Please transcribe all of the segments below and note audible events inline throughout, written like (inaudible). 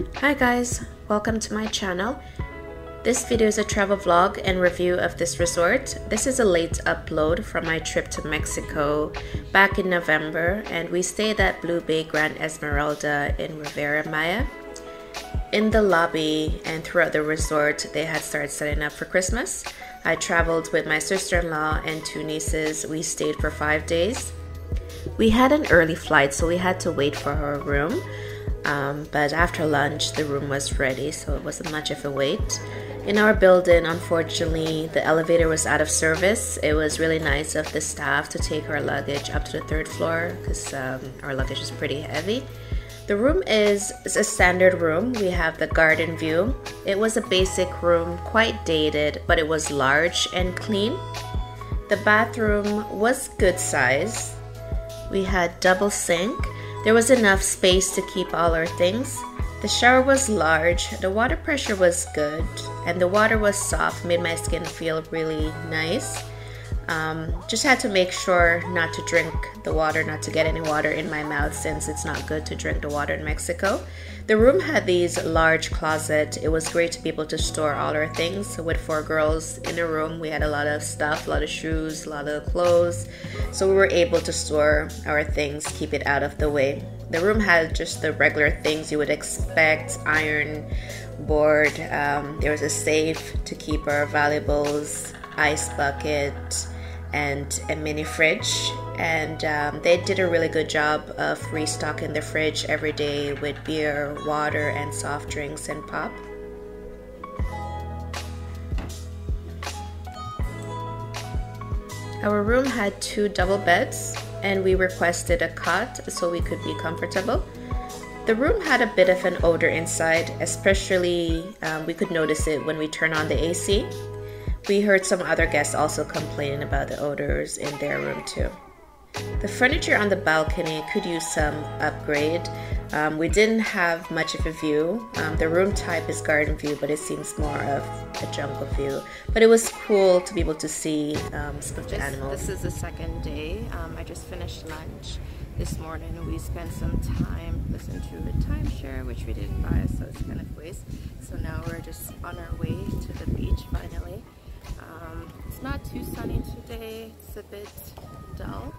Hi guys, welcome to my channel. This video is a travel vlog and review of this resort. This is a late upload from my trip to Mexico back in November and we stayed at Blue Bay Grand Esmeralda in Riviera Maya. In the lobby and throughout the resort, they had started setting up for Christmas. I traveled with my sister-in-law and two nieces. We stayed for five days. We had an early flight, so we had to wait for our room. Um, but after lunch, the room was ready, so it wasn't much of a wait. In our building, unfortunately, the elevator was out of service. It was really nice of the staff to take our luggage up to the third floor because um, our luggage is pretty heavy. The room is a standard room. We have the garden view. It was a basic room, quite dated, but it was large and clean. The bathroom was good size. We had double sink there was enough space to keep all our things. The shower was large, the water pressure was good, and the water was soft, made my skin feel really nice. Um, just had to make sure not to drink the water, not to get any water in my mouth since it's not good to drink the water in Mexico. The room had these large closet. It was great to be able to store all our things. So with four girls in a room, we had a lot of stuff, a lot of shoes, a lot of clothes. So we were able to store our things, keep it out of the way. The room had just the regular things you would expect, iron board. Um, there was a safe to keep our valuables, ice bucket, and a mini fridge. And um, they did a really good job of restocking the fridge every day with beer, water, and soft drinks and pop. Our room had two double beds, and we requested a cot so we could be comfortable. The room had a bit of an odor inside, especially um, we could notice it when we turn on the AC. We heard some other guests also complaining about the odors in their room too. The furniture on the balcony could use some upgrade. Um, we didn't have much of a view. Um, the room type is garden view, but it seems more of a jungle view. But it was cool to be able to see um, some of the this, animals. This is the second day. Um, I just finished lunch this morning. We spent some time listening to a timeshare, which we didn't buy, so it's kind of waste. So now we're just on our way to the beach finally. Um, it's not too sunny today. It's a bit dull,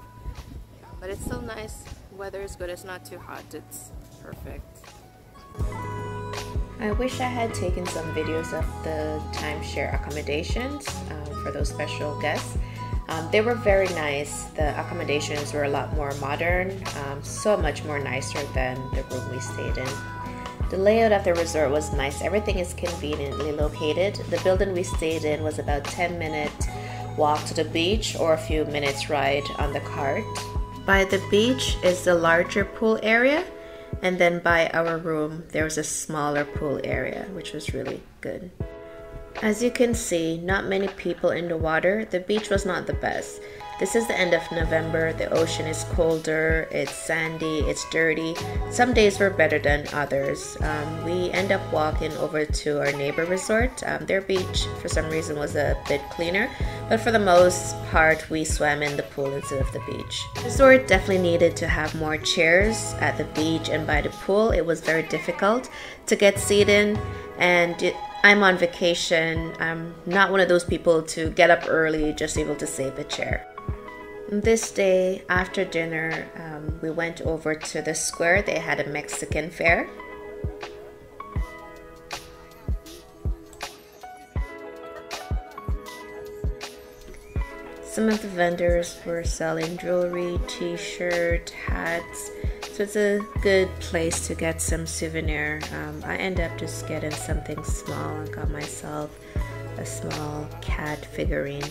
but it's still nice. Weather is good. It's not too hot. It's perfect. I wish I had taken some videos of the timeshare accommodations um, for those special guests. Um, they were very nice. The accommodations were a lot more modern, um, so much more nicer than the room we stayed in. The layout of the resort was nice. Everything is conveniently located. The building we stayed in was about 10 minute walk to the beach or a few minutes ride on the cart. By the beach is the larger pool area and then by our room there was a smaller pool area which was really good. As you can see, not many people in the water. The beach was not the best. This is the end of November. The ocean is colder, it's sandy, it's dirty. Some days were better than others. Um, we end up walking over to our neighbor resort. Um, their beach, for some reason, was a bit cleaner, but for the most part, we swam in the pool instead of the beach. The resort definitely needed to have more chairs at the beach and by the pool. It was very difficult to get seated, and it, I'm on vacation. I'm not one of those people to get up early just able to save a chair. This day after dinner, um, we went over to the square. They had a Mexican fair. Some of the vendors were selling jewelry, t-shirt, hats. So it's a good place to get some souvenir. Um, I end up just getting something small and got myself a small cat figurine.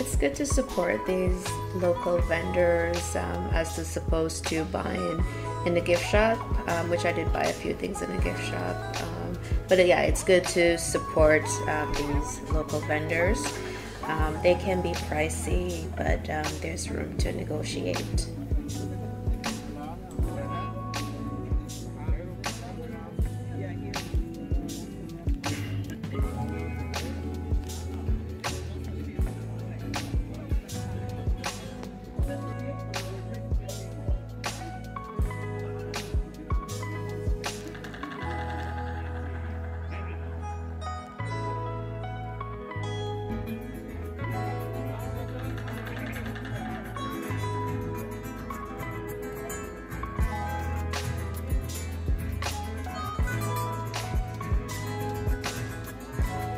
It's good to support these local vendors um, as opposed to buying in the gift shop, um, which I did buy a few things in the gift shop. Um, but yeah, it's good to support um, these local vendors. Um, they can be pricey, but um, there's room to negotiate.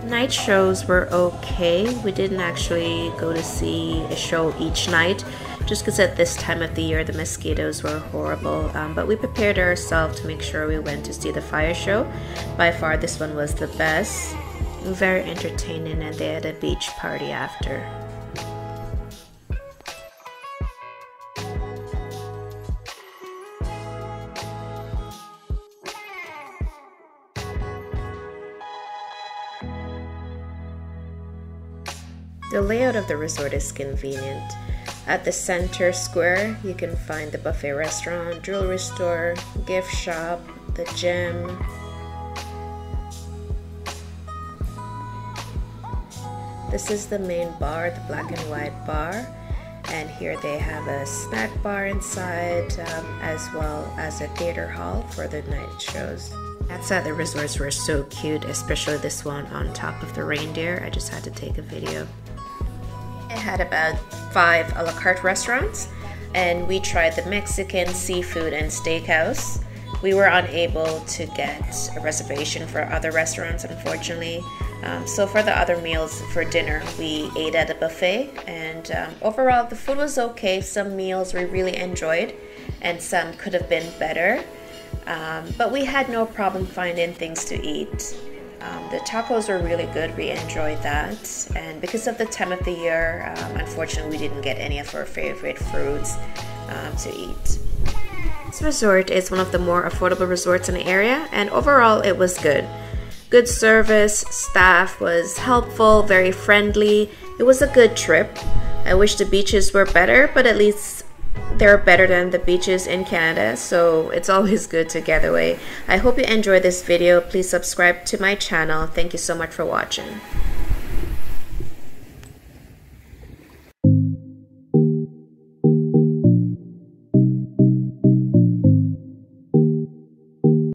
Night shows were okay. We didn't actually go to see a show each night just because at this time of the year the mosquitoes were horrible. Um, but we prepared ourselves to make sure we went to see the fire show. By far, this one was the best. Very entertaining, and they had a beach party after. The layout of the resort is convenient. At the center square, you can find the buffet restaurant, jewelry store, gift shop, the gym. This is the main bar, the black and white bar. And here they have a snack bar inside, um, as well as a theater hall for the night shows. Outside the resorts were so cute, especially this one on top of the reindeer. I just had to take a video. It had about five a la carte restaurants, and we tried the Mexican, seafood, and steakhouse. We were unable to get a reservation for other restaurants, unfortunately. Um, so for the other meals for dinner, we ate at a buffet, and um, overall the food was okay. Some meals we really enjoyed, and some could have been better. Um, but we had no problem finding things to eat. Um, the tacos were really good. We enjoyed that. And because of the time of the year, um, unfortunately, we didn't get any of our favorite fruits um, to eat. This resort is one of the more affordable resorts in the area, and overall, it was good. Good service, staff was helpful, very friendly. It was a good trip. I wish the beaches were better, but at least they're better than the beaches in Canada, so it's (laughs) always good to get away. I hope you enjoyed this video. Please subscribe to my channel. Thank you so much for watching.